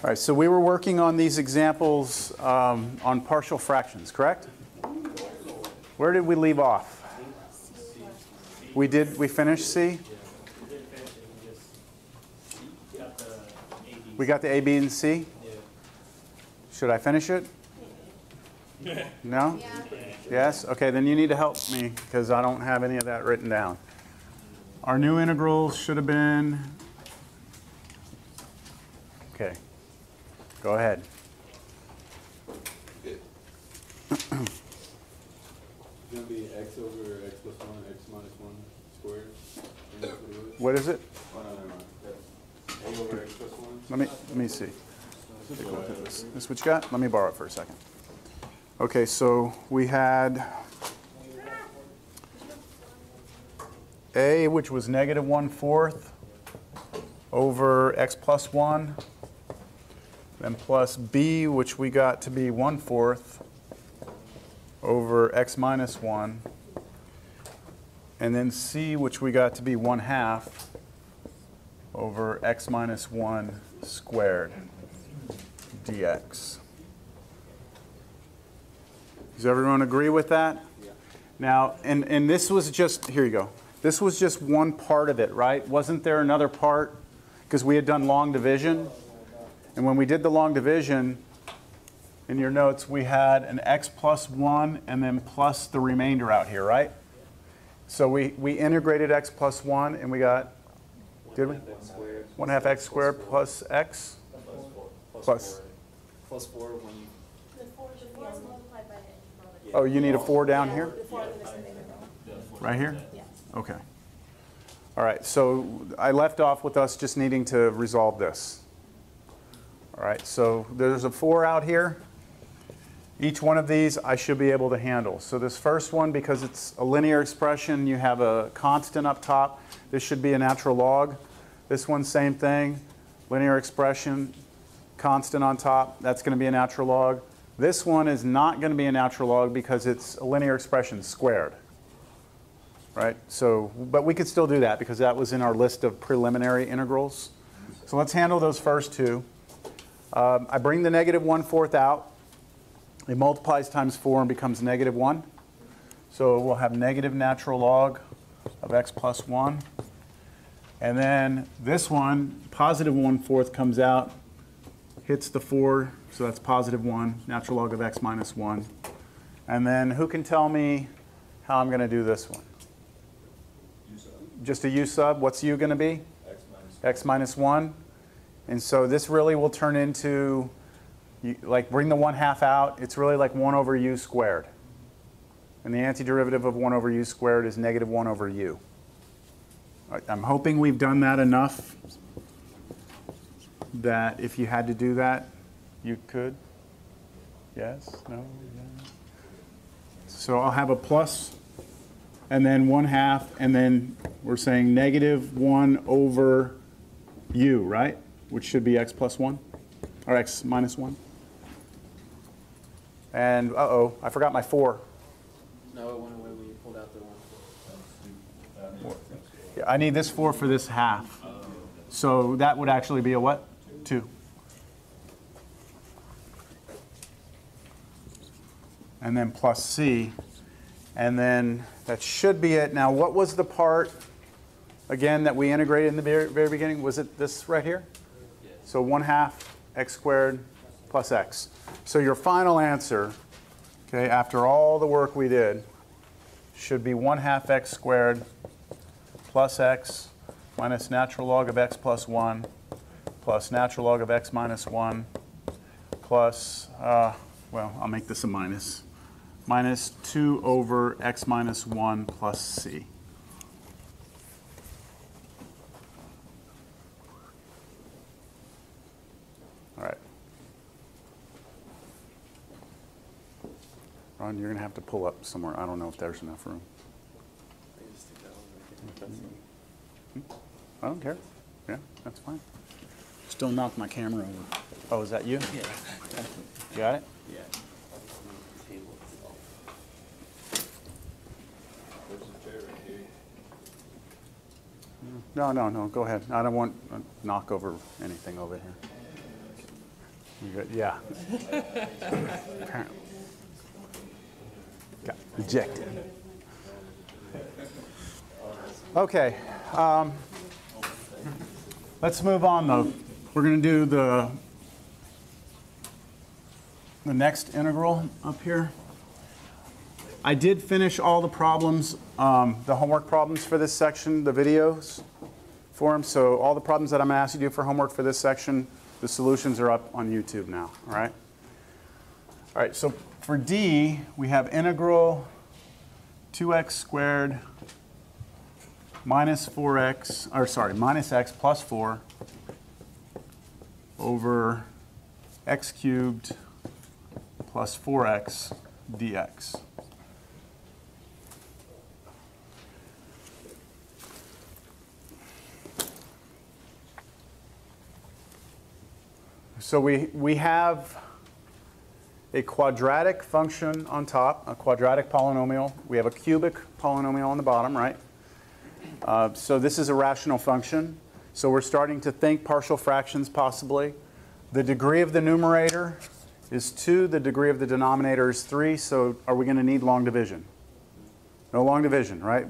All right, so we were working on these examples um, on partial fractions, correct? Where did we leave off? We did, we finished C? We got the A, B, and C? Should I finish it? No? Yes? Okay, then you need to help me because I don't have any of that written down. Our new integrals should have been, Go ahead. It's going to be x over x plus 1 x minus 1 squared. What is it? Oh, plus Let me, let me see. Take a look at this. This what you got? Let me borrow it for a second. Okay, so we had a, which was negative 1 fourth over x plus 1 then plus b, which we got to be 1 fourth over x minus 1, and then c, which we got to be 1 half over x minus 1 squared dx. Does everyone agree with that? Yeah. Now, and, and this was just, here you go. This was just one part of it, right? Wasn't there another part? Because we had done long division. And when we did the long division, in your notes, we had an x plus 1 and then plus the remainder out here, right? So we, we integrated x plus 1 and we got, did we? Squared. 1 half x squared plus x? Plus four. Plus. four. Plus when you. The four should be on multiplied by the integral. Oh, you need a 4 down here? The four that is in the integral. Right here? Yes. Okay. All right, so I left off with us just needing to resolve this. All right, so there's a 4 out here. Each one of these I should be able to handle. So this first one, because it's a linear expression, you have a constant up top. This should be a natural log. This one, same thing, linear expression, constant on top. That's going to be a natural log. This one is not going to be a natural log because it's a linear expression squared. Right? So, but we could still do that because that was in our list of preliminary integrals. So let's handle those first two. Um, I bring the negative one-fourth out. It multiplies times 4 and becomes negative 1. So we'll have negative natural log of x plus 1. And then this one, positive 1 fourth comes out, hits the 4, so that's positive 1, natural log of x minus 1. And then who can tell me how I'm going to do this one? Just a u sub. What's u going to be? X minus. x minus 1. And so this really will turn into, like bring the 1 half out, it's really like 1 over u squared. And the antiderivative of 1 over u squared is negative 1 over u. I'm hoping we've done that enough that if you had to do that, you could. Yes? No? Yes? So I'll have a plus and then 1 half, and then we're saying negative 1 over u, right? Which should be x plus 1, or x minus 1. And, uh-oh, I forgot my 4. No, it went away when you pulled out the one. Four. Yeah, I need this 4 for this half. So that would actually be a what? 2. And then plus c. And then that should be it. Now, what was the part, again, that we integrated in the very beginning? Was it this right here? So 1 half x squared plus x. So your final answer, okay, after all the work we did, should be 1 half x squared plus x minus natural log of x plus 1 plus natural log of x minus 1 plus, uh, well, I'll make this a minus, minus 2 over x minus 1 plus c. Ron, you're going to have to pull up somewhere. I don't know if there's enough room. I can just stick that one right there. I don't care. Yeah, that's fine. Still knocked my camera over. Oh, is that you? Yeah. Got it? Yeah. Table itself. There's a chair right here. No, no, no, go ahead. I don't want to knock over anything over here. You good? Yeah. Apparently. Got rejected. Okay. um, Let's move on, though. We're going to do the, the next integral up here. I did finish all the problems, um, the homework problems for this section, the videos for them. So all the problems that I'm going to ask you to do for homework for this section, the solutions are up on YouTube now, all right? All right, so for D, we have integral 2x squared minus 4x, or sorry, minus x plus 4 over x cubed plus 4x dx. So we, we have a quadratic function on top, a quadratic polynomial. We have a cubic polynomial on the bottom, right? Uh, so this is a rational function. So we're starting to think partial fractions possibly. The degree of the numerator is 2. The degree of the denominator is 3. So are we going to need long division? No long division, right?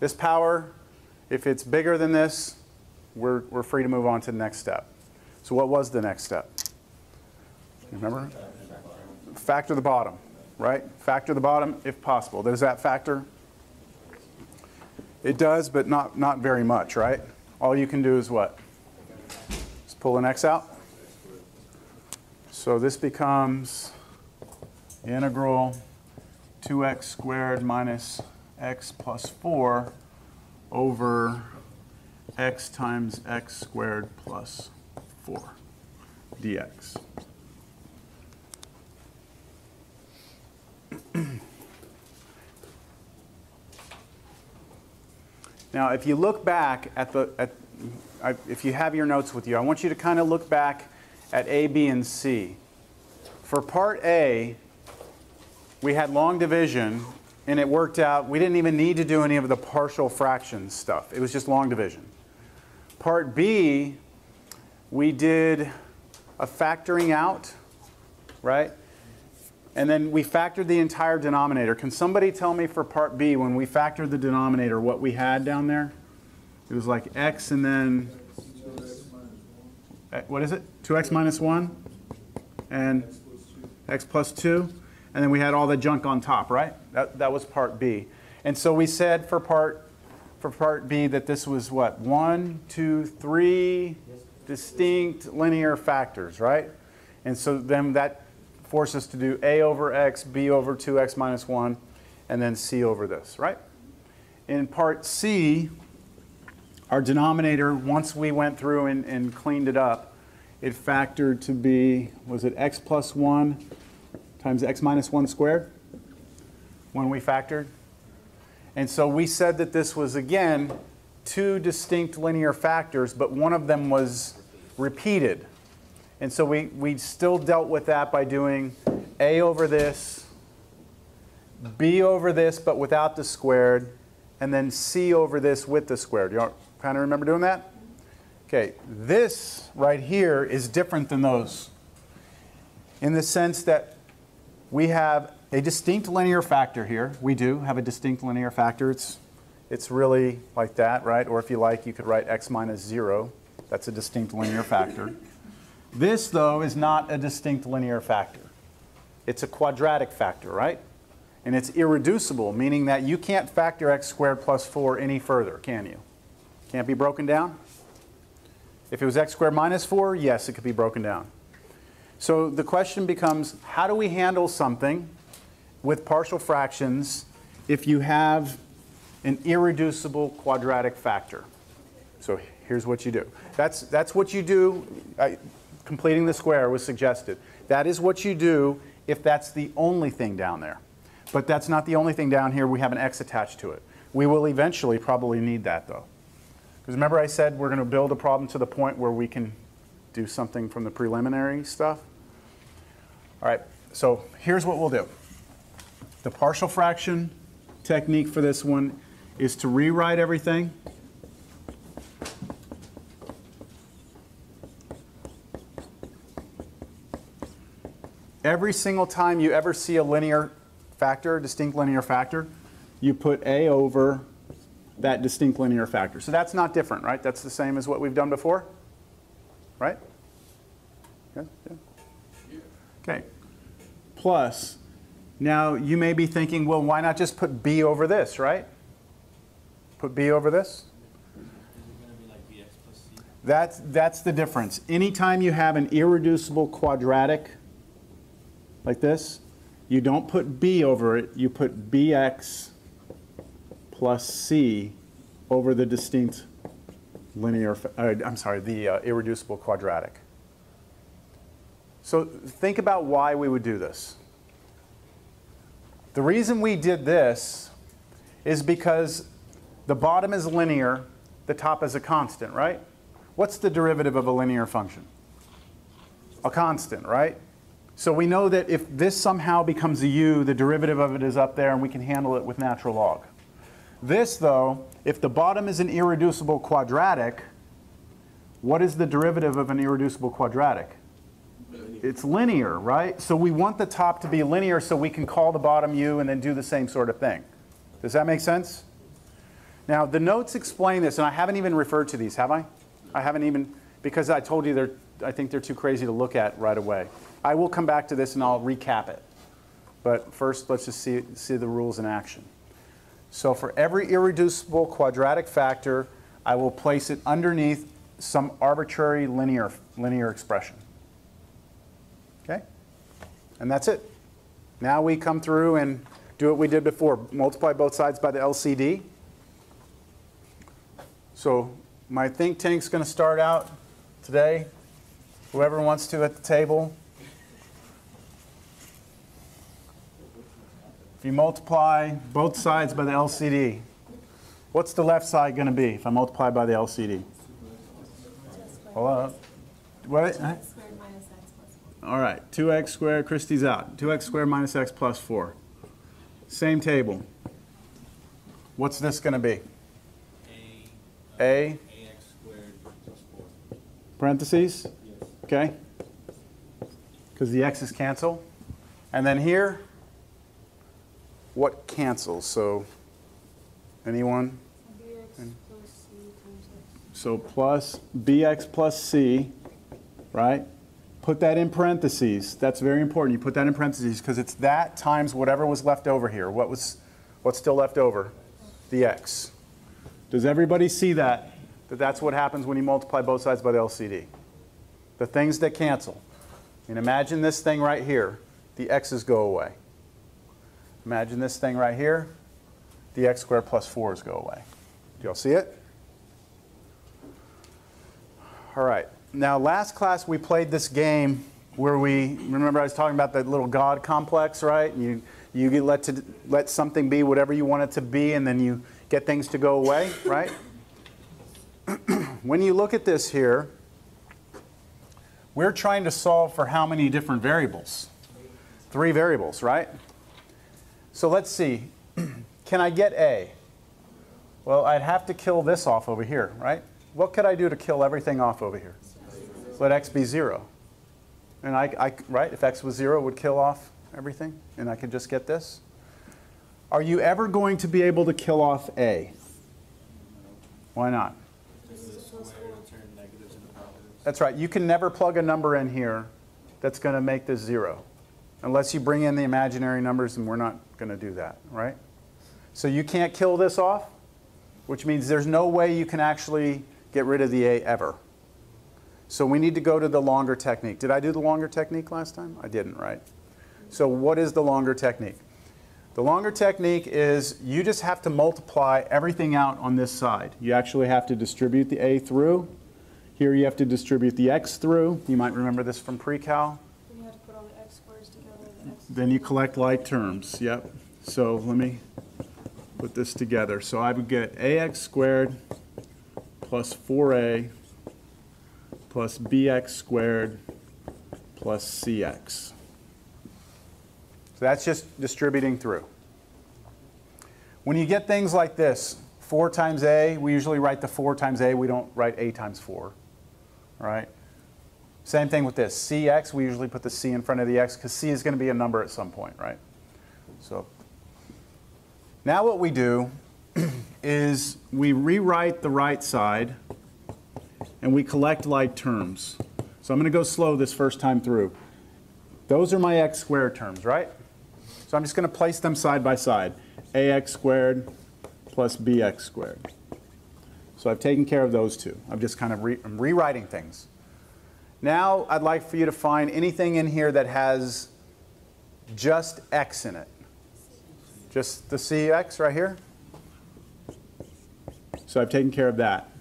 This power, if it's bigger than this, we're, we're free to move on to the next step. So what was the next step? Remember? Factor the bottom, right? Factor the bottom if possible. Does that factor? It does, but not, not very much, right? All you can do is what? Just pull an x out. So this becomes integral 2x squared minus x plus 4 over x times x squared plus 4 dx. Now, if you look back at the, at, I- if you have your notes with you, I want you to kind of look back at A, B, and C. For part A, we had long division, and it worked out. We didn't even need to do any of the partial fraction stuff. It was just long division. Part B, we did a factoring out, right? And then we factored the entire denominator. Can somebody tell me for part B, when we factored the denominator, what we had down there? It was like x and then, eh, what is it? 2x minus 1? And x plus 2? And then we had all the junk on top, right? That, that was part B. And so we said for part, for part B that this was what? One, two, three distinct linear factors, right? And so then that forced us to do a over x, b over 2x minus 1, and then c over this, right? In part C, our denominator, once we went through and, and cleaned it up, it factored to be, was it x plus 1 times x minus 1 squared when we factored? And so we said that this was, again, two distinct linear factors, but one of them was repeated. And so we, we still dealt with that by doing a over this, b over this, but without the squared, and then c over this with the squared. You kind of remember doing that? Okay, this right here is different than those in the sense that we have a distinct linear factor here. We do have a distinct linear factor. It's, it's really like that, right? Or if you like, you could write x minus 0. That's a distinct linear factor. This, though, is not a distinct linear factor. It's a quadratic factor, right? And it's irreducible, meaning that you can't factor x squared plus 4 any further, can you? Can't be broken down? If it was x squared minus 4, yes, it could be broken down. So the question becomes, how do we handle something with partial fractions if you have an irreducible quadratic factor? So here's what you do. That's, that's what you do. I, completing the square was suggested. That is what you do if that's the only thing down there. But that's not the only thing down here. We have an x attached to it. We will eventually probably need that, though. Because remember I said we're going to build a problem to the point where we can do something from the preliminary stuff? All right, so here's what we'll do. The partial fraction technique for this one is to rewrite everything. Every single time you ever see a linear factor, distinct linear factor, you put a over that distinct linear factor. So that's not different, right? That's the same as what we've done before, right? Yeah, yeah. Okay. Plus, now you may be thinking, well, why not just put b over this, right? Put b over this? That's, that's the difference. Anytime you have an irreducible quadratic like this, you don't put b over it, you put bx plus c over the distinct linear, uh, I'm sorry, the uh, irreducible quadratic. So think about why we would do this. The reason we did this is because the bottom is linear, the top is a constant, right? What's the derivative of a linear function? A constant, right? So we know that if this somehow becomes a u, the derivative of it is up there and we can handle it with natural log. This, though, if the bottom is an irreducible quadratic, what is the derivative of an irreducible quadratic? It's linear, right? So we want the top to be linear so we can call the bottom u and then do the same sort of thing. Does that make sense? Now, the notes explain this, and I haven't even referred to these, have I? I haven't even, because I told you they're, I think they're too crazy to look at right away. I will come back to this and I'll recap it. But first, let's just see, see the rules in action. So for every irreducible quadratic factor, I will place it underneath some arbitrary linear, linear expression. Okay? And that's it. Now we come through and do what we did before. Multiply both sides by the LCD. So my think tank's going to start out today. Whoever wants to at the table. If you multiply both sides by the LCD, what's the left side going to be if I multiply by the LCD? Hold on. What? huh? Squared minus x plus one. All right, 2x squared, Christie's out. 2x squared minus x plus 4. Same table. What's this going to be? A, uh, A, ax squared plus four. parentheses, Yes. Okay? Because the x's cancel. And then here, what cancels? So, anyone? bx plus. So plus bx plus c, right? Put that in parentheses. That's very important. You put that in parentheses because it's that times whatever was left over here. What was, what's still left over? The x. Does everybody see that? That that's what happens when you multiply both sides by the LCD. The things that cancel. And imagine this thing right here. The x's go away. Imagine this thing right here. The x squared plus 4's go away. Do y'all see it? All right. Now, last class we played this game where we remember I was talking about that little God complex, right? You you get let to let something be whatever you want it to be, and then you get things to go away, right? when you look at this here, we're trying to solve for how many different variables? Three variables, right? So let's see. Can I get A? Well, I'd have to kill this off over here, right? What could I do to kill everything off over here? Let x be 0. And I, I, right, if x was 0, it would kill off everything, and I could just get this. Are you ever going to be able to kill off A? Why not? Just the square and turn negatives into positives. That's right. You can never plug a number in here that's going to make this 0. Unless you bring in the imaginary numbers, and we're not going to do that, right? So you can't kill this off, which means there's no way you can actually get rid of the A ever. So we need to go to the longer technique. Did I do the longer technique last time? I didn't, right? So what is the longer technique? The longer technique is you just have to multiply everything out on this side. You actually have to distribute the A through. Here you have to distribute the X through. You might remember this from pre-cal. Then you have to put all the x squares together, the x. Then you collect like terms, yep. So let me put this together. So I would get ax squared plus 4a plus bx squared plus cx. So that's just distributing through. When you get things like this, 4 times a, we usually write the 4 times a, we don't write a times 4, right? Same thing with this. Cx, we usually put the c in front of the x because c is going to be a number at some point, right? So now what we do is we rewrite the right side and we collect like terms. So I'm going to go slow this first time through. Those are my x squared terms, right? So I'm just going to place them side by side. ax squared plus bx squared. So I've taken care of those two. I'm just kind of re I'm rewriting things. Now I'd like for you to find anything in here that has just x in it. Just the cx right here. So I've taken care of that.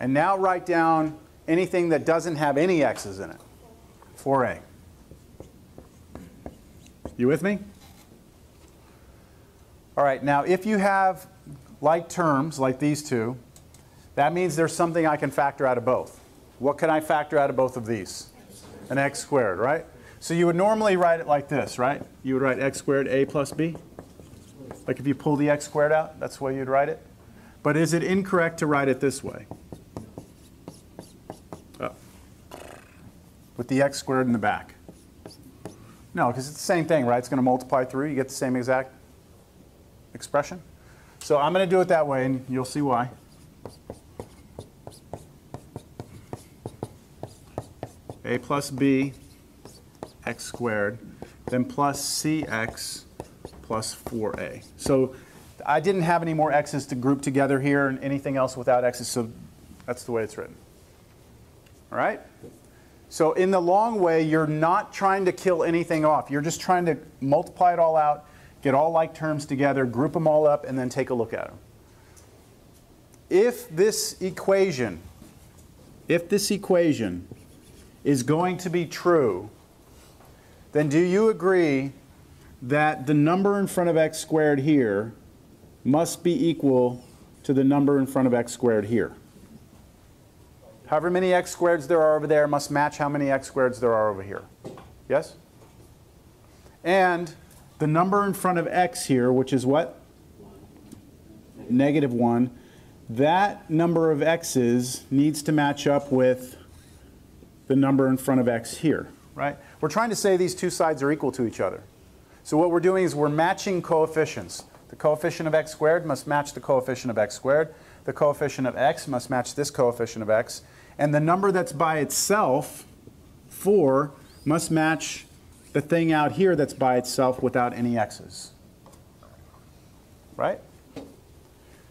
And now write down anything that doesn't have any x's in it. 4a. You with me? All right, now if you have like terms, like these two, that means there's something I can factor out of both. What can I factor out of both of these? An x squared, right? So you would normally write it like this, right? You would write x squared a plus b. Like if you pull the x squared out, that's the way you'd write it. But is it incorrect to write it this way? Oh. With the x squared in the back. No, because it's the same thing, right? It's going to multiply through. You get the same exact expression. So I'm going to do it that way, and you'll see why. A plus b x squared, then plus cx plus 4a. So I didn't have any more x's to group together here and anything else without x's, so that's the way it's written. All right? So in the long way, you're not trying to kill anything off. You're just trying to multiply it all out, get all like terms together, group them all up, and then take a look at them. If this equation, if this equation is going to be true, then do you agree that the number in front of x squared here must be equal to the number in front of x squared here? However many x squareds there are over there must match how many x squareds there are over here. Yes? And the number in front of x here, which is what? Negative 1. That number of x's needs to match up with the number in front of x here, right? We're trying to say these two sides are equal to each other. So what we're doing is we're matching coefficients. The coefficient of x squared must match the coefficient of x squared. The coefficient of x must match this coefficient of x. And the number that's by itself, 4, must match the thing out here that's by itself without any x's. Right?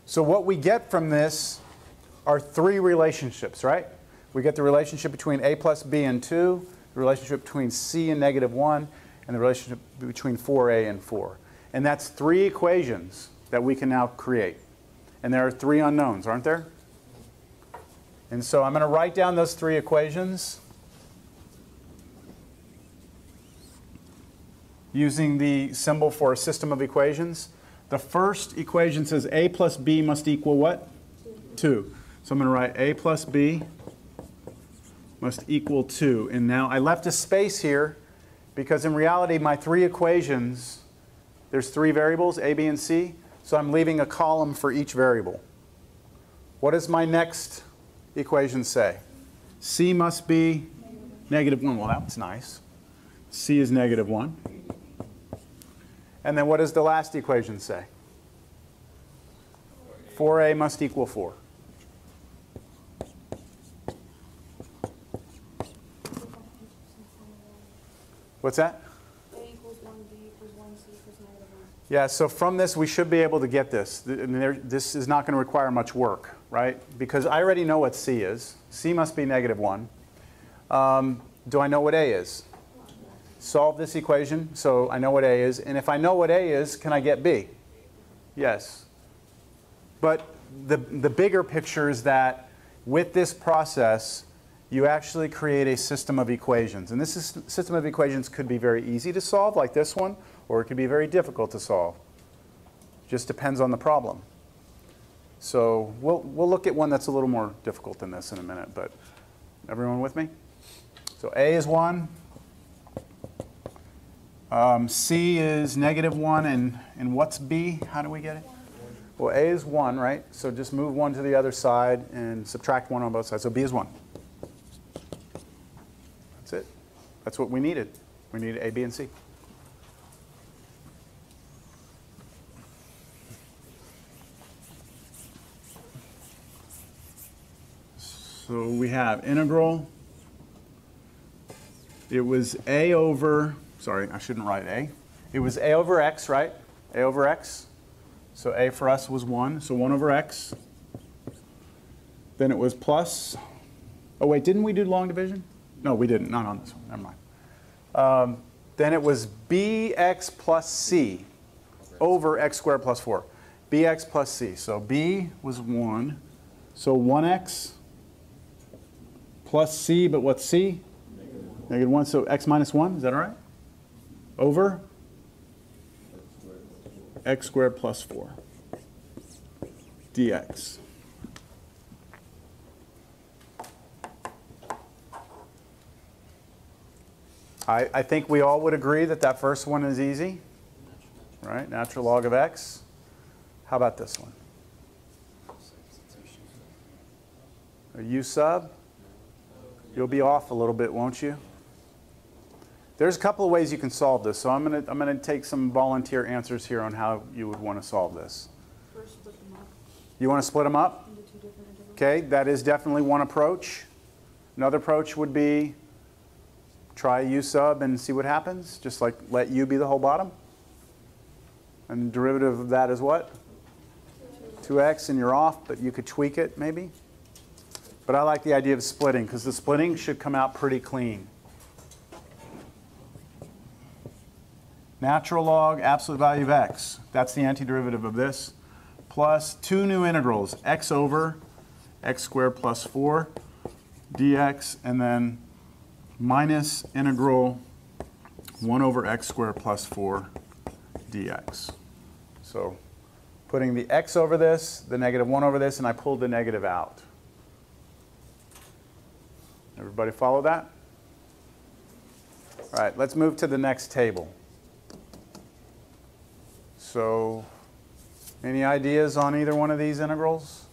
So what we get from this are three relationships, right? We get the relationship between a plus b and 2, the relationship between c and negative 1, and the relationship between 4a and 4. And that's three equations that we can now create. And there are three unknowns, aren't there? And so I'm going to write down those three equations using the symbol for a system of equations. The first equation says a plus b must equal what? 2. So I'm going to write a plus b must equal 2. And now I left a space here because in reality my three equations, there's three variables, a, b, and c. So I'm leaving a column for each variable. What does my next equation say? c must be negative 1. Well, that was nice. c is negative 1. And then what does the last equation say? 4a must equal 4. What's that? A equals one, B equals one, C equals negative one. Yeah, so from this, we should be able to get this. Th- I mean, there- This is not going to require much work, right? Because I already know what C is. C must be negative 1. Um, Do I know what A is? Solve this equation, so I know what A is. And if I know what A is, can I get B? Yes. But the, the bigger picture is that with this process, you actually create a system of equations. And this is, system of equations could be very easy to solve, like this one, or it could be very difficult to solve. Just depends on the problem. So we'll, we'll look at one that's a little more difficult than this in a minute, but everyone with me? So A is 1. Um, C is negative 1, and, and what's B? How do we get it? Well, A is 1, right? So just move 1 to the other side and subtract 1 on both sides. So B is 1. That's it. That's what we needed. We needed A, B, and C. So we have integral. It was A over, sorry, I shouldn't write A. It was A over X, right? A over X. So A for us was 1, so 1 over X. Then it was plus, oh wait, didn't we do long division? No, we didn't, not on this one, never mind. Um, Then it was bx plus c over x squared plus 4. bx plus c, so b was 1, so 1x plus c, but what's c? Negative 1, so x minus 1, is that all right? Over x squared plus 4 dx. I, I think we all would agree that that first one is easy, right? Natural log of x. How about this one? A u sub? You'll be off a little bit, won't you? There's a couple of ways you can solve this, so I'm going to I'm going to take some volunteer answers here on how you would want to solve this. First, split them up You want to split them up? into two different. Okay, that is definitely one approach. Another approach would be try u sub and see what happens, just like let u be the whole bottom. And the derivative of that is what? 2x, and you're off, but you could tweak it maybe. But I like the idea of splitting, because the splitting should come out pretty clean. Natural log, absolute value of x. That's the antiderivative of this. Plus two new integrals, x over x squared plus 4 dx, and then minus integral 1 over x squared plus 4 dx. So putting the x over this, the negative 1 over this, and I pulled the negative out. Everybody follow that? All right, let's move to the next table. So, any ideas on either one of these integrals?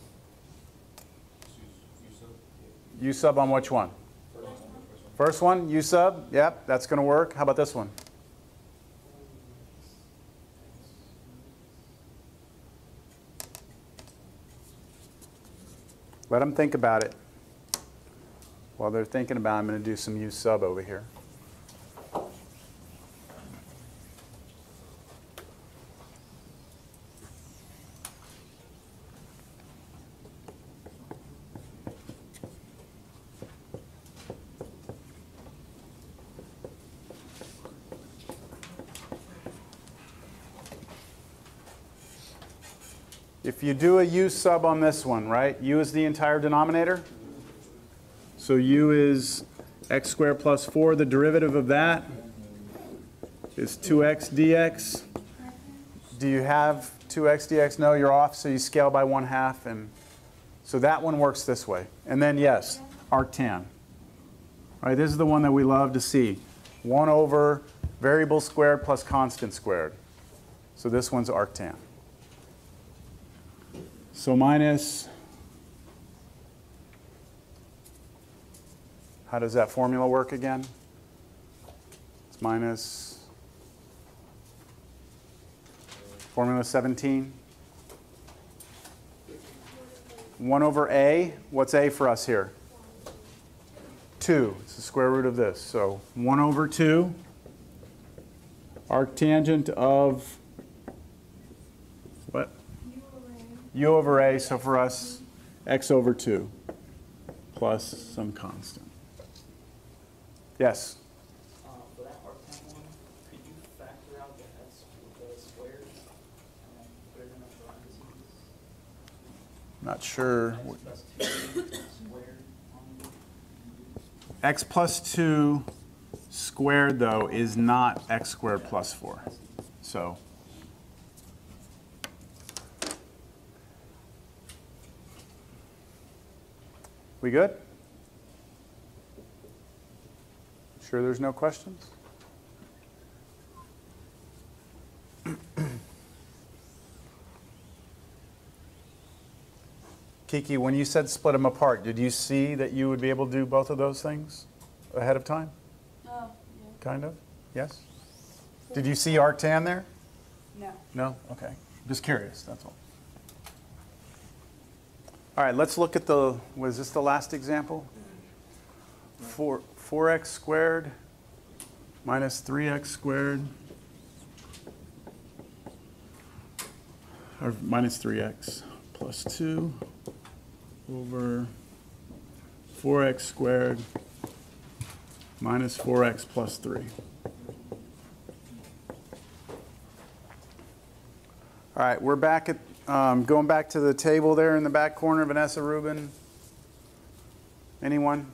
U sub on which one? First one, U sub, yep, that's going to work. How about this one? Let them think about it. While they're thinking about it, I'm going to do some U sub over here. You do a u sub on this one, right, u is the entire denominator. So u is x squared plus 4. The derivative of that is 2x dx. Do you have 2x dx? No, you're off, so you scale by 1 half. And so that one works this way. And then, yes, arctan. Right, this is the one that we love to see. 1 over variable squared plus constant squared. So this one's arctan. So minus, how does that formula work again? It's minus formula 17. 1 over a, what's a for us here? 2, it's the square root of this. So 1 over 2, arctangent of what? U over a, so for us, x over 2 plus some constant. Yes? Uh, for that one, could you factor out the x with the squares and then put it in the parentheses? Not sure. plus Two squared x plus 2 squared, though, is not x squared plus 4. So we good? Sure there's no questions? Kiki, when you said split them apart, did you see that you would be able to do both of those things ahead of time? Oh, kind of? Yes? Did you see arctan there? No. No? Okay. Just curious, that's all. All right, let's look at the, was this the last example? Four, 4x squared minus 3x squared, or minus 3x plus 2 over 4x squared minus 4x plus 3. All right, we're back at, um, going back to the table there in the back corner, Vanessa Rubin. Anyone?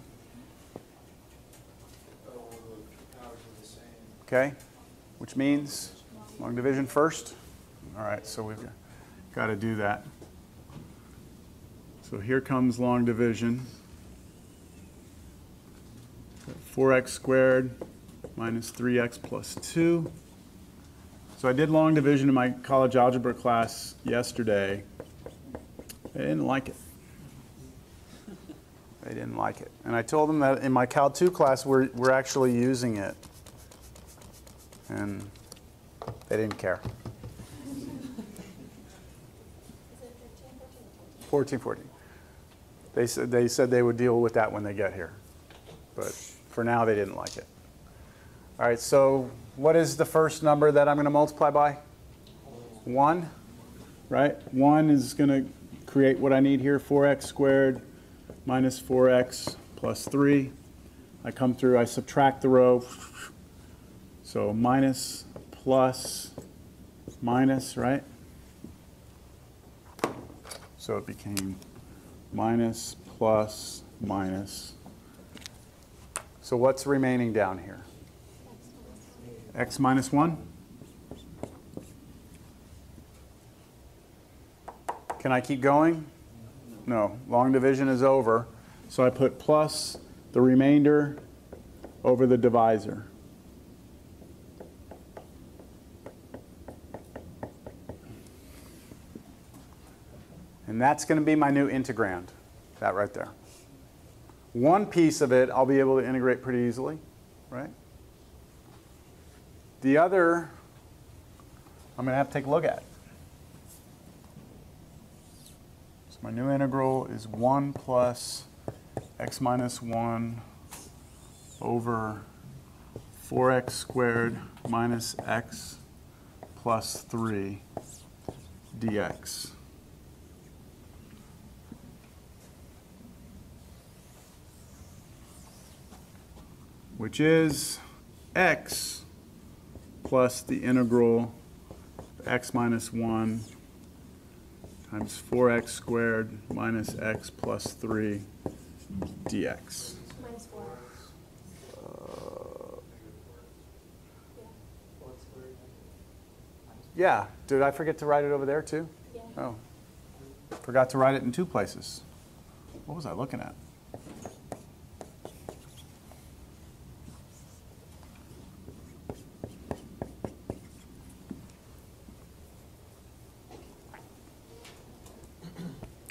Okay, which means long division first. All right, so we've got to do that. So here comes long division. 4x squared minus 3x plus 2. So I did long division in my college algebra class yesterday. They didn't like it. They didn't like it. And I told them that in my Cal 2 class, we're, we're actually using it. And they didn't care. 14, 14. They said, they said they would deal with that when they get here. But for now, they didn't like it. All right, so what is the first number that I'm going to multiply by? 1, right? 1 is going to create what I need here, 4x squared minus 4x plus 3. I come through, I subtract the row. So minus, plus, minus, right? So it became minus, plus, minus. So what's remaining down here? X minus 1? Can I keep going? No, long division is over. So I put plus the remainder over the divisor. And that's going to be my new integrand, that right there. One piece of it I'll be able to integrate pretty easily, right? The other, I'm going to have to take a look at. So my new integral is 1 plus x minus 1 over 4x squared minus x plus 3 dx. Which is x plus the integral x minus 1 times 4x squared minus x plus 3 dx. Minus. What's? Uh, yeah, did I forget to write it over there too? Yeah. Oh, forgot to write it in two places. What was I looking at?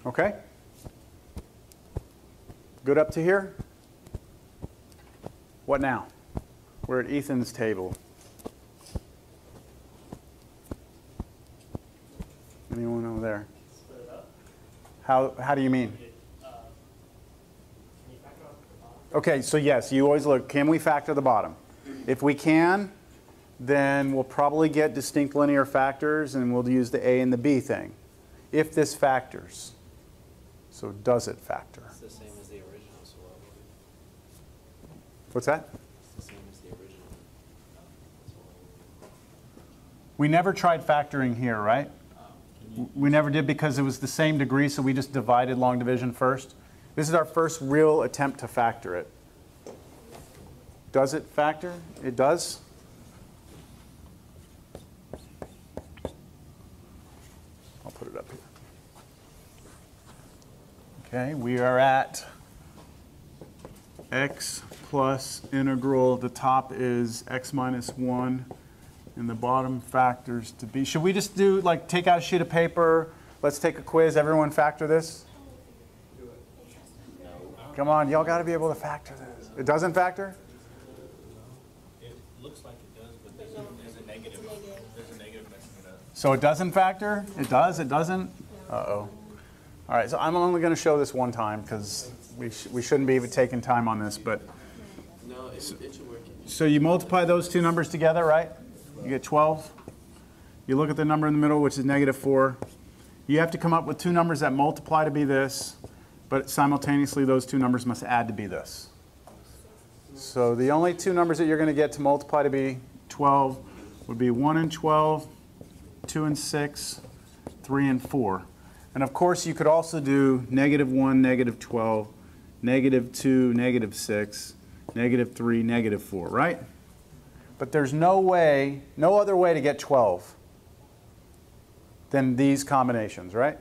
Okay. Good up to here? What now? We're at Ethan's table. Anyone over there? How, how do you mean? Okay, so yes, you always look, can we factor the bottom? If we can, then we'll probably get distinct linear factors and we'll use the A and the B thing. If this factors. So does it factor? It's the same as the original, so what would What's that? it's the same as the original. So what that? We never tried factoring here, right? We never did because it was the same degree, so we just divided long division first. This is our first real attempt to factor it. Does it factor? It does? I'll put it up here. Okay, we are at x plus integral, the top is x minus 1, and the bottom factors to be. Should we just do, like, take out a sheet of paper, let's take a quiz, everyone factor this? Come on, y'all got to be able to factor this. It doesn't factor? It looks like it does, but there's a, there's a negative, It's a negative. there's a negative messing it up. So it doesn't factor? It does, it doesn't? Uh-oh. All right, so I'm only going to show this one time because we, sh- we shouldn't be even taking time on this, but, No, it, it should work. so you multiply those two numbers together, right? You get 12. You look at the number in the middle, which is negative 4. You have to come up with two numbers that multiply to be this, but simultaneously those two numbers must add to be this. So the only two numbers that you're going to get to multiply to be 12 would be 1 and 12, 2 and 6, 3 and 4. And of course, you could also do negative 1, negative 12, negative 2, negative 6, negative 3, negative 4, right? But there's no way, no other way to get 12 than these combinations, right?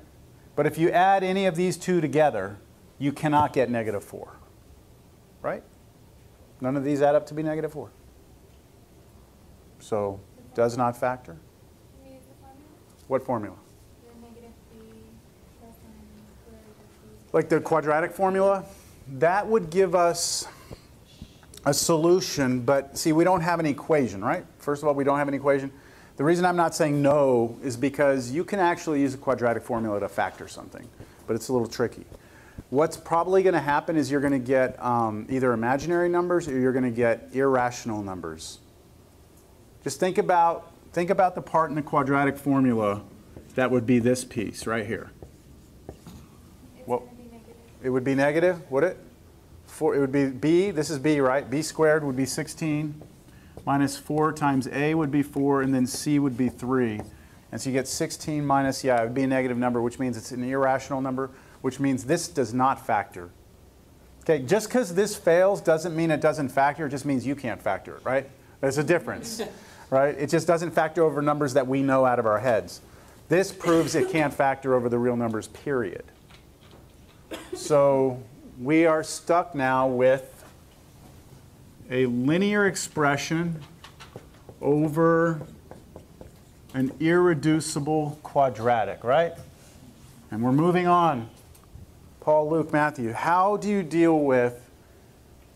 But if you add any of these two together, you cannot get negative 4, right? None of these add up to be negative 4. So, does not factor. What formula? Like the quadratic formula, that would give us a solution, but see, we don't have an equation, right? First of all, we don't have an equation. The reason I'm not saying no is because you can actually use a quadratic formula to factor something, but it's a little tricky. What's probably going to happen is you're going to get um, either imaginary numbers or you're going to get irrational numbers. Just think about, think about the part in the quadratic formula that would be this piece right here. It's Well- be negative. It would be negative, would it? Four, it would be b, this is b, right? b squared would be 16, minus 4 times a would be 4, and then c would be 3. And so you get 16 minus, yeah, it would be a negative number, which means it's an irrational number, which means this does not factor. Okay, just because this fails doesn't mean it doesn't factor, it just means you can't factor it, right? There's a difference, right? It just doesn't factor over numbers that we know out of our heads. This proves it can't factor over the real numbers, period. So we are stuck now with a linear expression over an irreducible quadratic, right? And we're moving on. Paul, Luke, Matthew, how do you deal with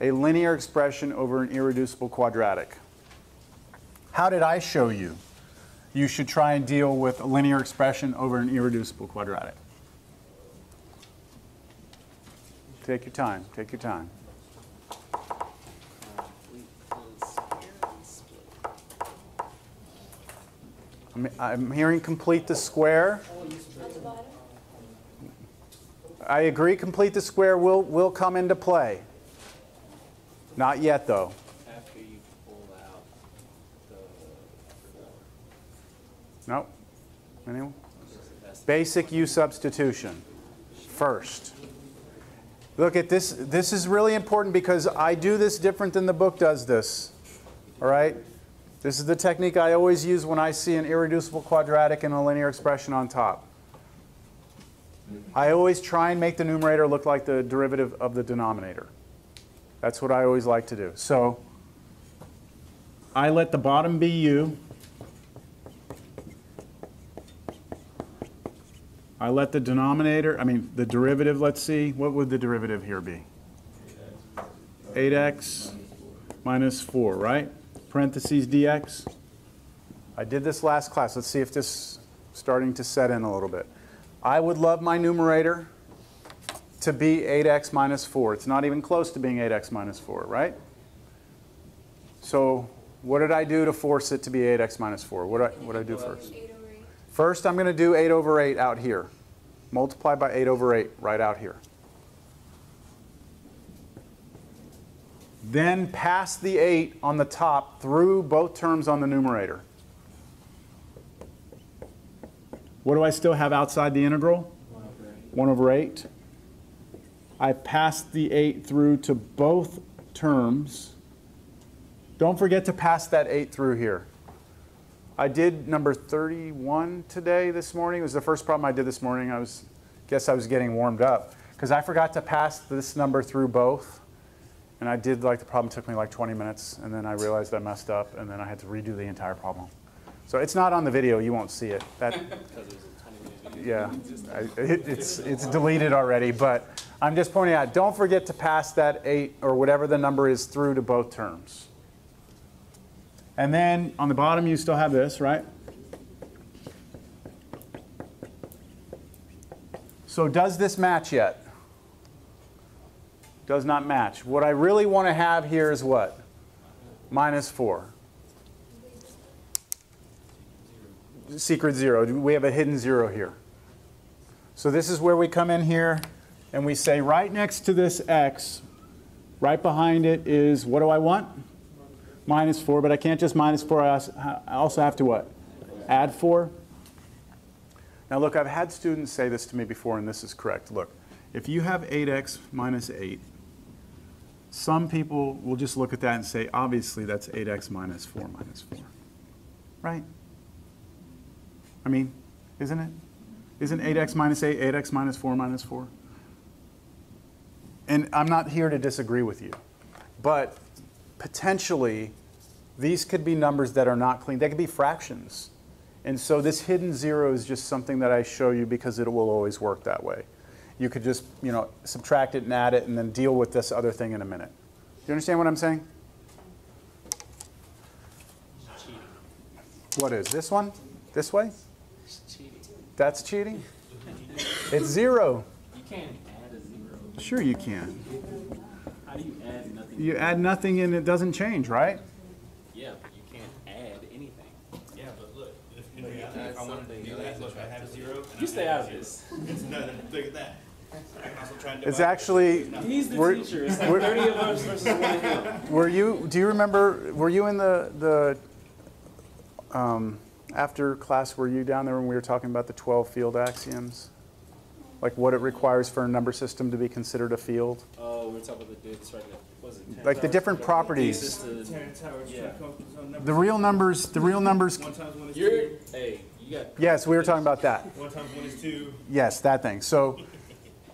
a linear expression over an irreducible quadratic? How did I show you you should try and deal with a linear expression over an irreducible quadratic? Take your time. Take your time. I'm, I'm hearing complete the square. At the bottom? I agree, complete the square will, will come into play. Not yet, though. After you pull out the, Nope. Anyone? Basic U substitution first. Look at this. This is really important because I do this different than the book does this. All right? This is the technique I always use when I see an irreducible quadratic and a linear expression on top. I always try and make the numerator look like the derivative of the denominator. That's what I always like to do. So I let the bottom be u. I let the denominator, I mean, the derivative, let's see, what would the derivative here be? 8x minus 4, right? Parentheses dx. I did this last class. Let's see if this is starting to set in a little bit. I would love my numerator to be 8x minus 4. It's not even close to being 8x minus 4, right? So what did I do to force it to be 8x minus 4? What did I, what did I do first? Eight over eight. First, I'm going to do 8 over 8 out here. Multiply by 8 over 8 right out here. Then pass the 8 on the top through both terms on the numerator. What do I still have outside the integral? 1 over 8. I passed the 8 through to both terms. Don't forget to pass that 8 through here. I did number 31 today, this morning. It was the first problem I did this morning. I was, guess I was getting warmed up. Because I forgot to pass this number through both. And I did, like, the problem took me like 20 minutes. And then I realized I messed up. And then I had to redo the entire problem. So it's not on the video. You won't see it. That, because it was a tiny little video. yeah, I, it, it's, it's deleted already. But I'm just pointing out, don't forget to pass that 8 or whatever the number is through to both terms. And then on the bottom, you still have this, right? So does this match yet? Does not match. What I really want to have here is what? Minus 4. Secret 0. We have a hidden 0 here. So this is where we come in here and we say right next to this x, right behind it is, what do I want? Minus 4, but I can't just minus 4, I also- have to what? Add 4? Now look, I've had students say this to me before, and this is correct. Look, if you have 8x minus 8, some people will just look at that and say, obviously, that's 8x minus 4 minus 4. Right? I mean, isn't it? Isn't 8x minus 8 8x minus 4 minus 4? And I'm not here to disagree with you, but potentially, these could be numbers that are not clean. They could be fractions. And so this hidden zero is just something that I show you because it will always work that way. You could just, you know, subtract it and add it and then deal with this other thing in a minute. Do you understand what I'm saying? Cheating. What is this one? This way? Cheating. That's cheating? It's zero. You can't add a zero. Sure you can. How do you add nothing? You add nothing and it doesn't change, right? Yeah, but you can't add anything. Yeah, but look, if in reality, if I wanted to do that, look, I have zero. and You I stay out of zero. this. It's nothing, look at that. I can also try and It's actually, He's the We're- teacher. It's like we're- 30 of us versus one of him. were you, do you remember, were you in the, the, um, after class, were you down there when we were talking about the 12 field axioms? Like what it requires for a number system to be considered a field? Oh, we're talking about the dudes right now. What was it? Like the different properties. Thesis to- Terrence Howard, Yeah. comes to some number. The real numbers, the real numbers, One times one is two, hey, you got. yes, we were talking about that. one times one is two. Yes, that thing. So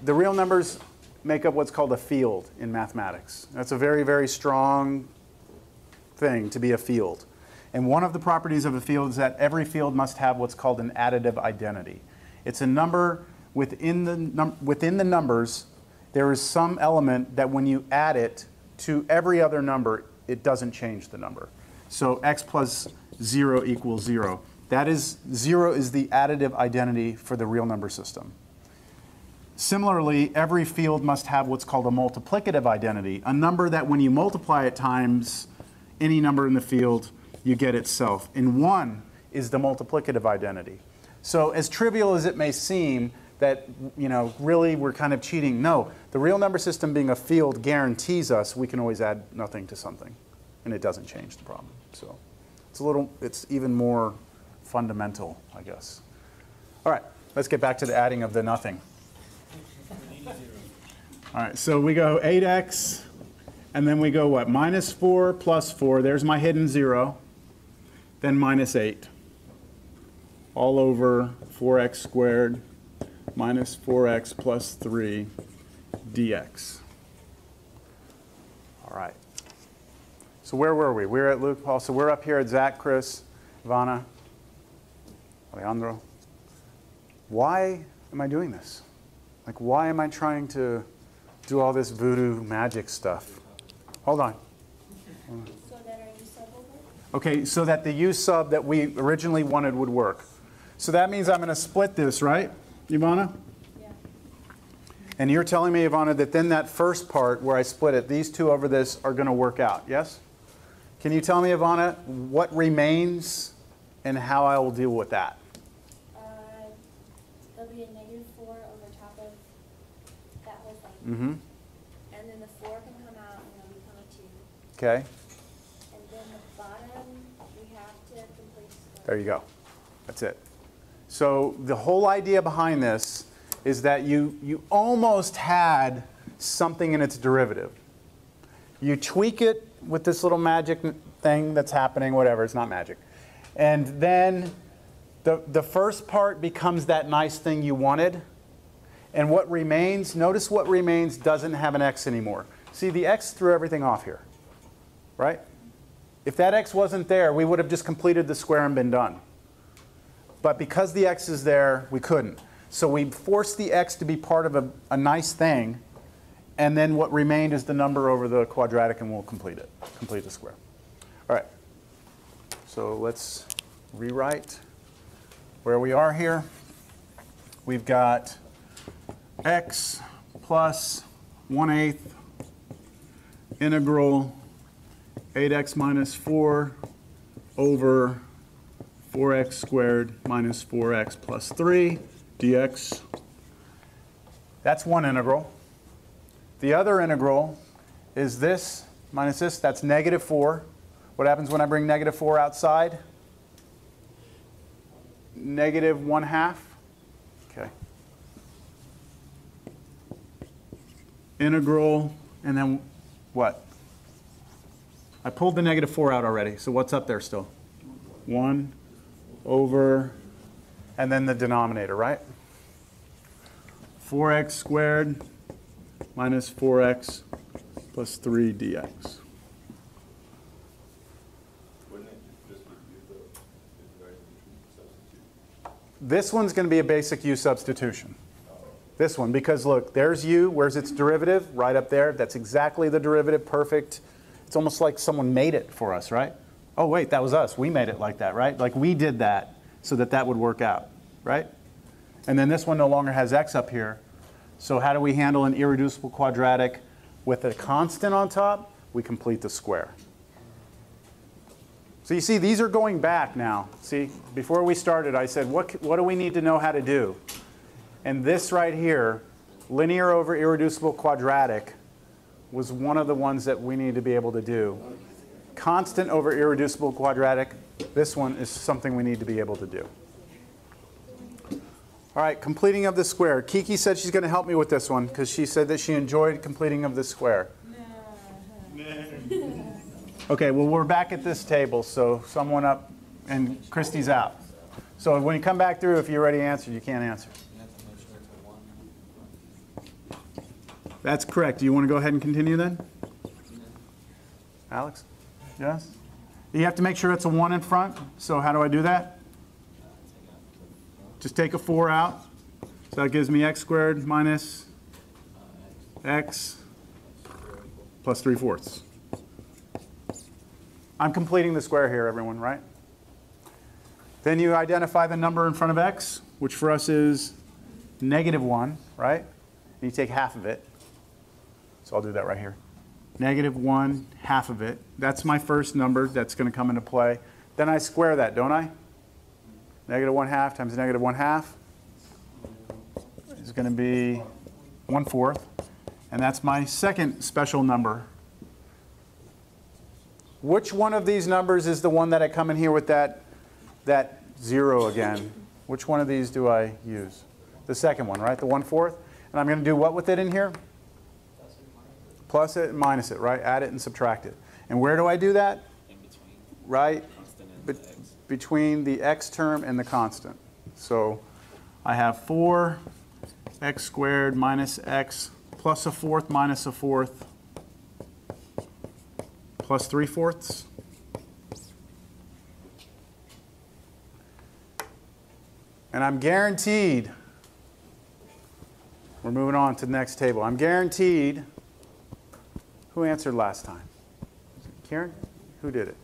the real numbers make up what's called a field in mathematics. That's a very, very strong thing to be a field. And one of the properties of a field is that every field must have what's called an additive identity. It's a number within the, num- within the numbers, there is some element that when you add it to every other number, it doesn't change the number. So x plus 0 equals 0. That is, 0 is the additive identity for the real number system. Similarly, every field must have what's called a multiplicative identity, a number that when you multiply it times any number in the field, you get itself. And one is the multiplicative identity. So as trivial as it may seem that, you know, really we're kind of cheating, no, the real number system being a field guarantees us we can always add nothing to something, and it doesn't change the problem. So it's a little, it's even more fundamental, I guess. All right, let's get back to the adding of the nothing. All right, so we go 8x, and then we go what? Minus 4 plus 4. There's my hidden 0. Then minus 8. All over 4x squared minus 4x plus 3 dx. All right. So where were we? We are at Luke Paul. So we're up here at Zach, Chris, Ivana, Alejandro. Why am I doing this? Like, why am I trying to do all this voodoo magic stuff? Hold on. So that are you sub over? Okay, so that the U sub that we originally wanted would work. So that means I'm going to split this, right, Ivana? Yeah. And you're telling me, Ivana, that then that first part where I split it, these two over this are going to work out, yes? Can you tell me, Ivana, what remains and how I will deal with that? Uh, there'll be a negative four over top of that whole thing. Mm-hmm. And then the four can come out and it'll become a two. Okay, And then the bottom, we have to complete square. there you go. That's it. So the whole idea behind this is that you, you almost had something in its derivative. You tweak it with this little magic thing that's happening, whatever, it's not magic. And then the, the first part becomes that nice thing you wanted. And what remains, notice what remains doesn't have an x anymore. See, the x threw everything off here, right? If that x wasn't there, we would have just completed the square and been done. But because the x is there, we couldn't. So we forced the x to be part of a, a nice thing, and then what remained is the number over the quadratic, and we'll complete it, complete the square. All right. So let's rewrite where we are here. We've got x plus 1 eighth integral 8x minus 4 over 4x squared minus 4x plus 3 dx. That's one integral. The other integral is this minus this, that's negative 4. What happens when I bring negative 4 outside? Negative 1 half. Okay. Integral, and then what? I pulled the negative 4 out already, so what's up there still? 1 over, and then the denominator, right? 4x squared minus 4x plus 3 dx. Wouldn't it just be you though, if you guys can substitute? This one's going to be a basic u substitution. This one, because look, there's u, where's its derivative? Right up there. That's exactly the derivative, perfect. It's almost like someone made it for us, right? Oh, wait, that was us. We made it like that, right? Like we did that so that that would work out, right? And then this one no longer has x up here. So how do we handle an irreducible quadratic with a constant on top? We complete the square. So you see, these are going back now. See, before we started, I said, what, what do we need to know how to do? And this right here, linear over irreducible quadratic, was one of the ones that we need to be able to do. Constant over irreducible quadratic, this one is something we need to be able to do. All right, completing of the square. Kiki said she's going to help me with this one because she said that she enjoyed completing of the square. Okay, well, we're back at this table, so someone up, and Christy's out. So when you come back through, if you already answered, you can't answer. You have to make sure it's a one. That's correct. Do you want to go ahead and continue then? Alex? Yes? You have to make sure it's a 1 in front, so how do I do that? Just take a 4 out. So that gives me x squared minus x plus 3 fourths. I'm completing the square here, everyone, right? Then you identify the number in front of x, which for us is negative 1, right? And you take half of it. So I'll do that right here. Negative 1, half of it. That's my first number that's going to come into play. Then I square that, don't I? Negative 1 half times negative 1 half is going to be 1 fourth. And that's my second special number. Which one of these numbers is the one that I come in here with that, that 0 again? Which one of these do I use? The second one, right? The 1 fourth? And I'm going to do what with it in here? Plus it and minus it, right? Add it and subtract it. And where do I do that? In between, Right constant and be- the between the x term and the constant. So I have 4 x squared minus x plus a fourth minus a fourth plus 3 fourths. And I'm guaranteed, we're moving on to the next table. I'm guaranteed, who answered last time? Karen? Who did it?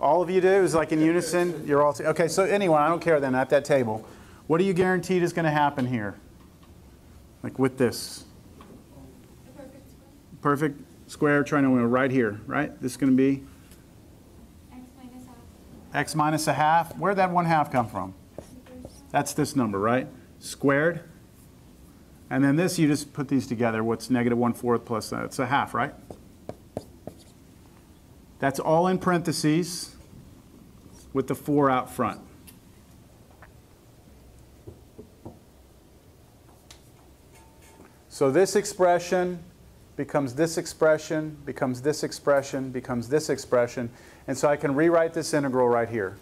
All of you did? It was like in unison? You're all, okay, so anyway, I don't care then, at that table. What are you guaranteed is going to happen here? Like with this? Perfect square. Perfect square trinomial right here, right? This is going to be X minus half. x minus a half. Where'd that one half come from? That's this number, right? Squared. And then this, you just put these together. What's negative 1 fourth plus that? It's a half, right? That's all in parentheses with the 4 out front. So this expression becomes this expression, becomes this expression, becomes this expression. And so I can rewrite this integral right here.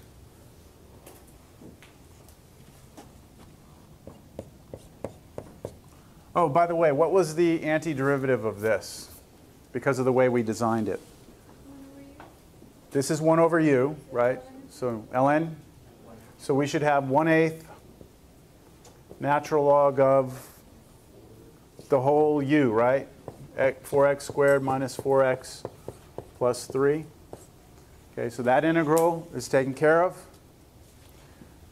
Oh, by the way, what was the antiderivative of this? Because of the way we designed it. This is 1 over u, right? So ln, so we should have 1 eighth natural log of the whole u, right? X- 4x squared minus 4x plus 3. Okay, Okay, so that integral is taken care of.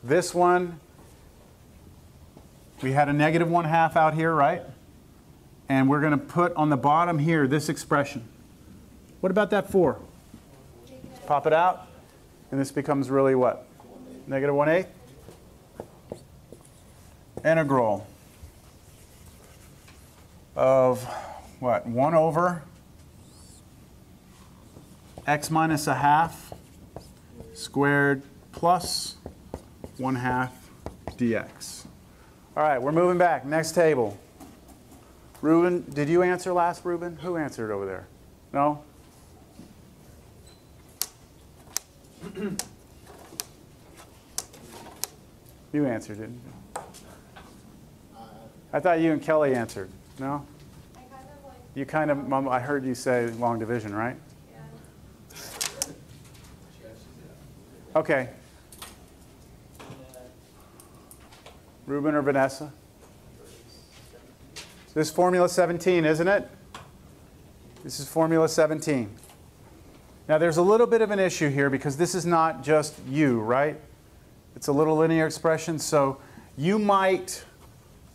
This one, we had a negative 1 half out here, right? And we're going to put on the bottom here this expression. What about that 4? Pop it out, and this becomes really what? Negative 1 eighth? Integral of what? 1 over x minus a half squared plus 1 half dx. All right, we're moving back. Next table. Ruben, did you answer last, Ruben? Who answered over there? No? You answered, didn't you? I thought you and Kelly answered. No? Kind of like, You kind of, Mom, I heard you say long division, right? yeah. Okay. Ruben or Vanessa? This is Formula 17, isn't it? This is Formula 17. Now, there's a little bit of an issue here because this is not just u, right? It's a little linear expression, so you might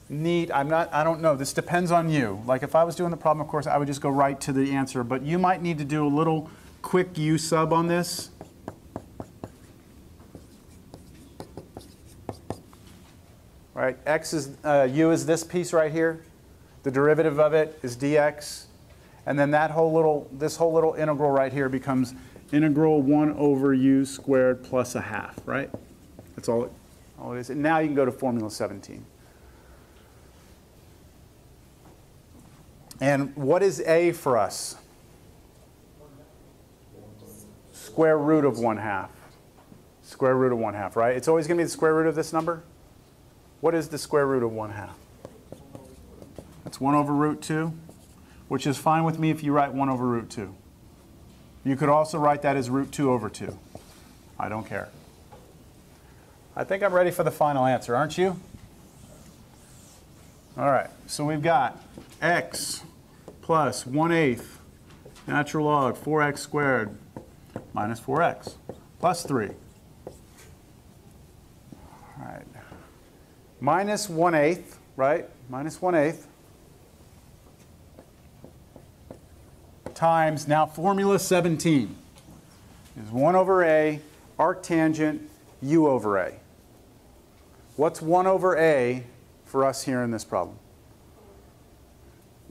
need, I'm not, I don't know, this depends on you. Like if I was doing the problem, of course, I would just go right to the answer, but you might need to do a little quick u sub on this. Right? X is, uh, u is this piece right here. The derivative of it is dx. And then that whole little, this whole little integral right here becomes integral 1 over u squared plus a half, right? That's all it, all it is. And now you can go to formula 17. And what is a for us? Square root of 1 half. Square root of 1 half, right? It's always going to be the square root of this number? What is the square root of 1 half? That's 1 over root 2, which is fine with me if you write 1 over root 2. You could also write that as root 2 over 2. I don't care. I think I'm ready for the final answer, aren't you? All right, so we've got x plus 1 eighth natural log 4x squared minus 4x plus 3. All right. Minus 1 eighth, right? Minus 1 eighth times, now formula 17 is 1 over a arctangent u over a. What's 1 over a for us here in this problem?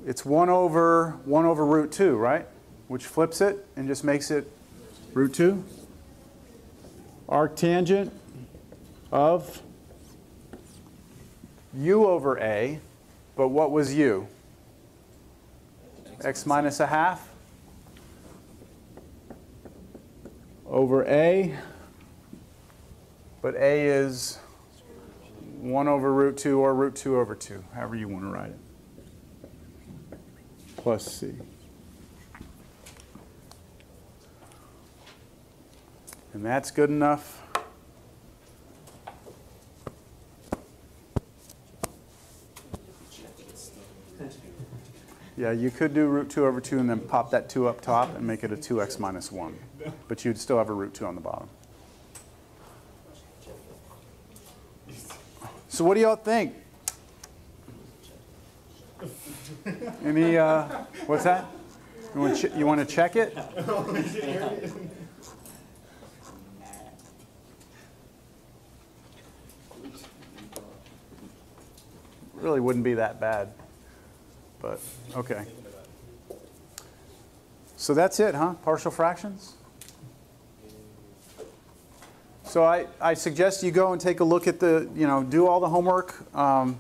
It's 1 over 1 over root 2, right? Which flips it and just makes it root 2. Arctangent of u over a, but what was u? x minus a half over a, but a is 1 over root 2 or root 2 over 2, however you want to write it, plus c. And that's good enough. Yeah, you could do root 2 over 2 and then pop that 2 up top and make it a 2x minus 1. But you'd still have a root 2 on the bottom. So what do y'all think? Any, uh, what's that? You want, you want to check it? Really wouldn't be that bad, but okay. So that's it, huh? Partial fractions? So I, I suggest you go and take a look at the, you know, do all the homework. Um,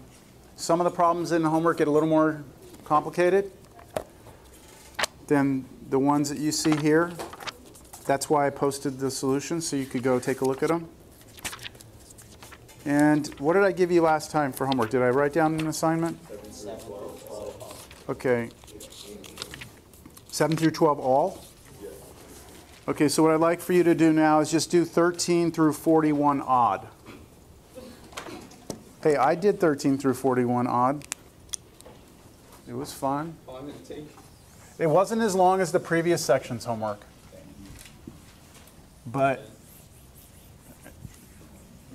some of the problems in the homework get a little more complicated than the ones that you see here. That's why I posted the solutions so you could go take a look at them. And what did I give you last time for homework? Did I write down an assignment? Okay. 7 through 12 all? Okay, so what I'd like for you to do now is just do 13 through 41 odd. Hey, I did 13 through 41 odd. It was fun. It wasn't as long as the previous section's homework. But,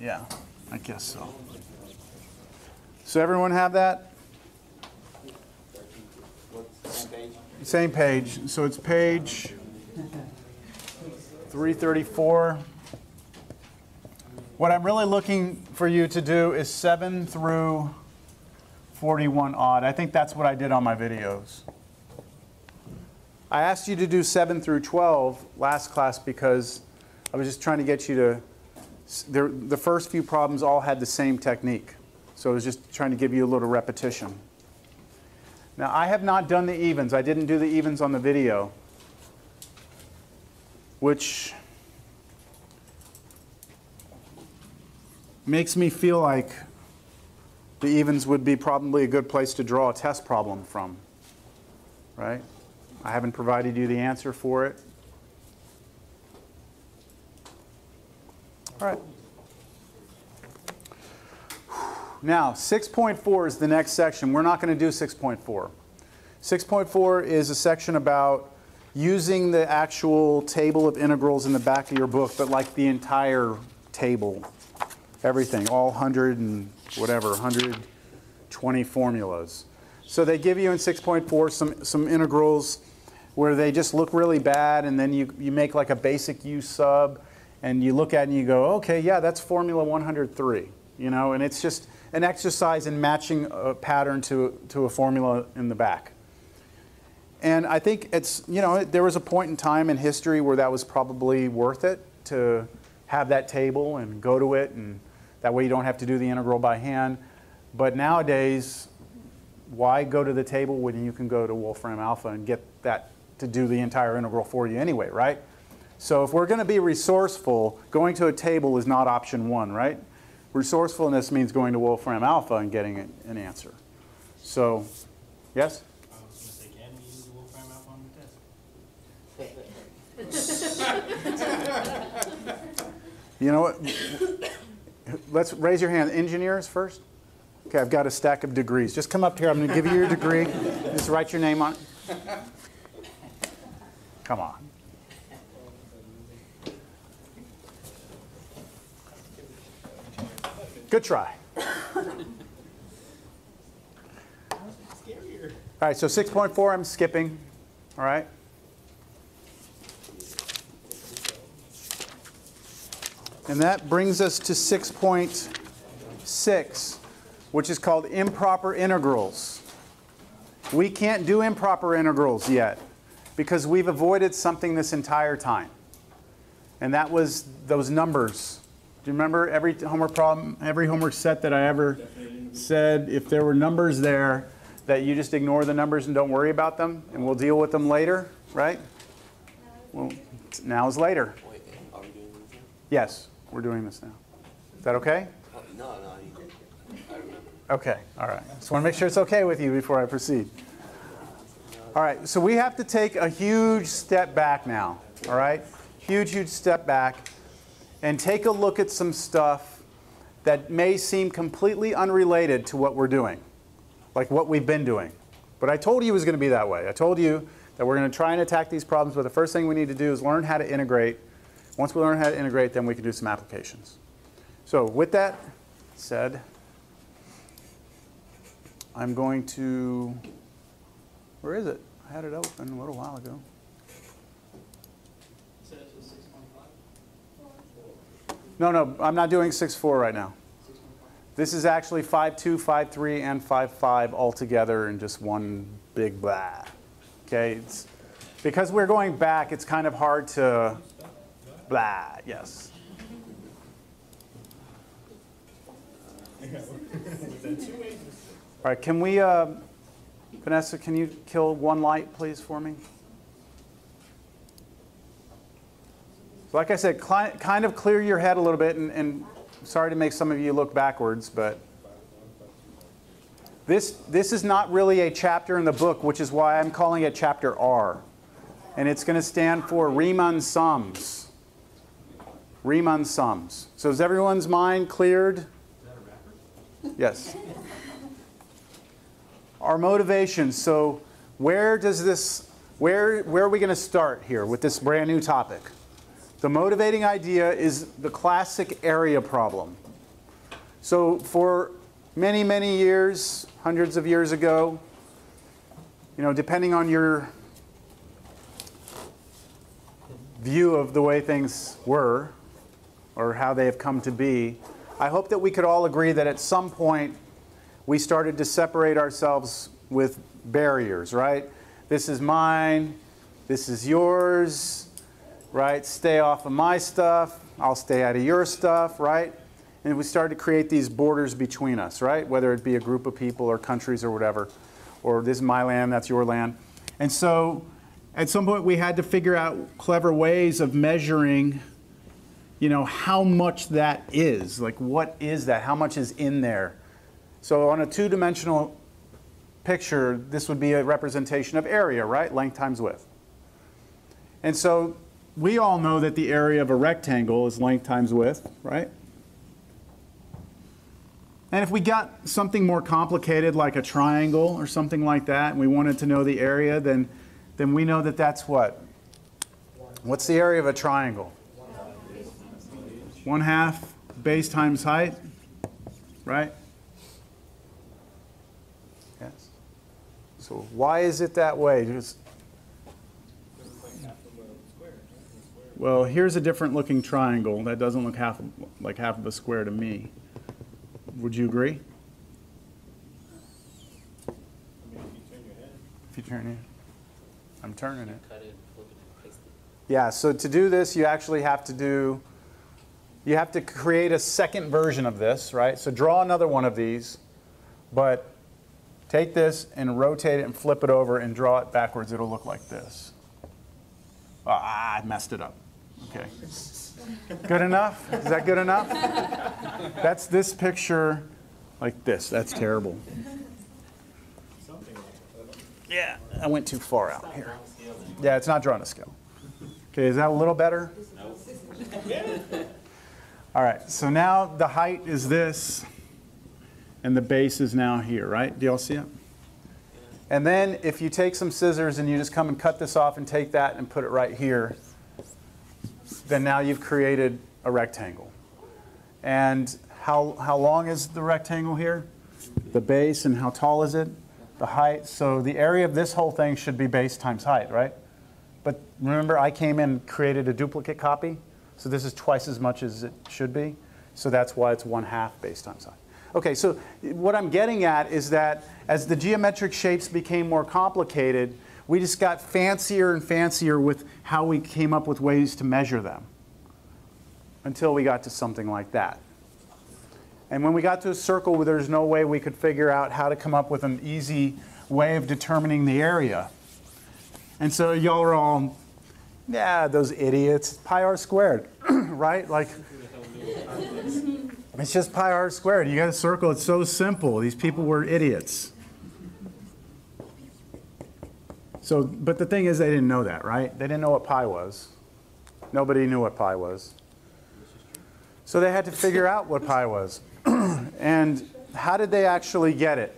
yeah, I guess so. So everyone have that? Same page. So it's page 334. What I'm really looking for you to do is 7 through 41 odd. I think that's what I did on my videos. I asked you to do 7 through 12 last class because I was just trying to get you to. The, the first few problems all had the same technique. So I was just trying to give you a little repetition. Now, I have not done the evens. I didn't do the evens on the video, which makes me feel like the evens would be probably a good place to draw a test problem from, right? I haven't provided you the answer for it. All right. Now, 6.4 is the next section. We're not going to do 6.4. 6.4 is a section about using the actual table of integrals in the back of your book, but like the entire table, everything, all 100 and whatever, 120 formulas. So they give you in 6.4 some, some integrals where they just look really bad, and then you, you make like a basic U sub, and you look at it and you go, okay, yeah, that's formula 103, you know, and it's just an exercise in matching a pattern to, to a formula in the back. And I think it's, you know, there was a point in time in history where that was probably worth it to have that table and go to it, and that way you don't have to do the integral by hand. But nowadays, why go to the table when you can go to Wolfram Alpha and get that to do the entire integral for you anyway, right? So if we're going to be resourceful, going to a table is not option one, right? Resourcefulness means going to Wolfram Alpha and getting an answer. So, yes? I was gonna say, can we use Wolfram Alpha on the test? You know what? Let's raise your hand. Engineers first? Okay, I've got a stack of degrees. Just come up here. I'm going to give you your degree. Just write your name on it. Come on. Good try. All right, so 6.4 I'm skipping. All right. And that brings us to 6.6, which is called improper integrals. We can't do improper integrals yet because we've avoided something this entire time. And that was those numbers. Do you remember every homework problem, every homework set that I ever said if there were numbers there that you just ignore the numbers and don't worry about them and we'll deal with them later, right? Well, now is later. Wait, are we doing this now? Yes, we're doing this now. Is that okay? No, no, I. Okay, all right. Just want to make sure it's okay with you before I proceed. All right, so we have to take a huge step back now, all right? Huge, huge step back and take a look at some stuff that may seem completely unrelated to what we're doing, like what we've been doing. But I told you it was going to be that way. I told you that we're going to try and attack these problems, but the first thing we need to do is learn how to integrate. Once we learn how to integrate, then we can do some applications. So with that said, I'm going to, where is it? I had it open a little while ago. So this was six point five? No, no, I'm not doing 6.4 right now. Six five? This is actually 5.2, 5.3, and 5.5 all together in just one big blah. Okay, it's, because we're going back, it's kind of hard to blah, yes. All right, can we, uh, Vanessa, can you kill one light, please, for me? So like I said, kind of clear your head a little bit, and, and sorry to make some of you look backwards, but this, this is not really a chapter in the book, which is why I'm calling it chapter R. And it's going to stand for Riemann sums. Riemann sums. So is everyone's mind cleared? Yes. Our motivation. So where does this, where, where are we going to start here with this brand new topic? The motivating idea is the classic area problem. So for many, many years, hundreds of years ago, you know, depending on your view of the way things were or how they have come to be, I hope that we could all agree that at some point we started to separate ourselves with barriers, right? This is mine, this is yours, right? Stay off of my stuff, I'll stay out of your stuff, right? And we started to create these borders between us, right? Whether it be a group of people or countries or whatever, or this is my land, that's your land. And so at some point we had to figure out clever ways of measuring you know how much that is like what is that how much is in there so on a two-dimensional picture this would be a representation of area right length times width and so we all know that the area of a rectangle is length times width right and if we got something more complicated like a triangle or something like that and we wanted to know the area then then we know that that's what what's the area of a triangle one half base times height, right? Yes. So why is it that way? Just, well, here's a different looking triangle that doesn't look half like half of a square to me. Would you agree? If you turn it, I'm turning it. Cut it, flip it, and paste it. Yeah, so to do this, you actually have to do, you have to create a second version of this, right? So draw another one of these, but take this and rotate it and flip it over and draw it backwards. It'll look like this. Ah, I messed it up. Okay. Good enough? Is that good enough? That's this picture like this. That's terrible. Yeah, I went too far out here. Yeah, it's not drawn to scale. Okay, is that a little better? All right, so now the height is this, and the base is now here, right? Do y'all see it? And then if you take some scissors and you just come and cut this off and take that and put it right here, then now you've created a rectangle. And how, how long is the rectangle here? The base and how tall is it? The height. So the area of this whole thing should be base times height, right? But remember, I came in and created a duplicate copy. So this is twice as much as it should be. So that's why it's one half base times height. Okay, so what I'm getting at is that as the geometric shapes became more complicated, we just got fancier and fancier with how we came up with ways to measure them until we got to something like that. And when we got to a circle where there's no way we could figure out how to come up with an easy way of determining the area. And so y'all are all, yeah, those idiots, pi r squared, right? Like, it's just pi r squared. You got a circle, it's so simple. These people were idiots. So, but the thing is, they didn't know that, right? They didn't know what pi was. Nobody knew what pi was. So they had to figure out what pi was. and how did they actually get it?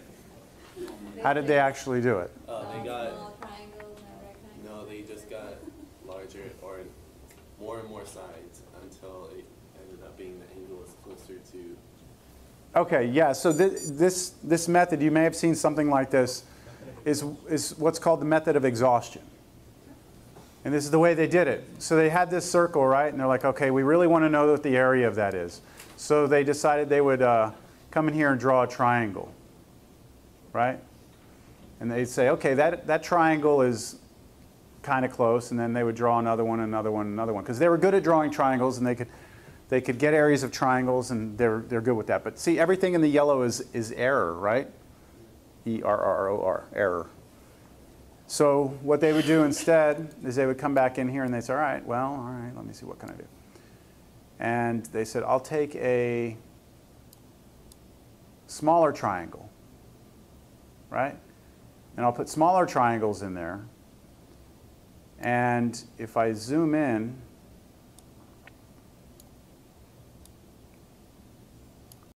How did they actually do it? Uh, they got, Small triangles no, they just got larger or more and more sides until it ended up being the angle is closer to, Okay, yeah, so thi- this, this method, you may have seen something like this, is, is what's called the method of exhaustion. And this is the way they did it. So they had this circle, right? And they're like, okay, we really want to know what the area of that is. So they decided they would uh, come in here and draw a triangle, right? And they'd say, okay, that, that triangle is kind of close, and then they would draw another one, another one, another one, because they were good at drawing triangles, and they could, they could get areas of triangles, and they're, they're good with that. But see, everything in the yellow is, is error, right? E R R O R, error. So what they would do instead is they would come back in here and they'd say, all right, well, all right, let me see, what can I do? And they said, I'll take a smaller triangle, right? And I'll put smaller triangles in there. And if I zoom in,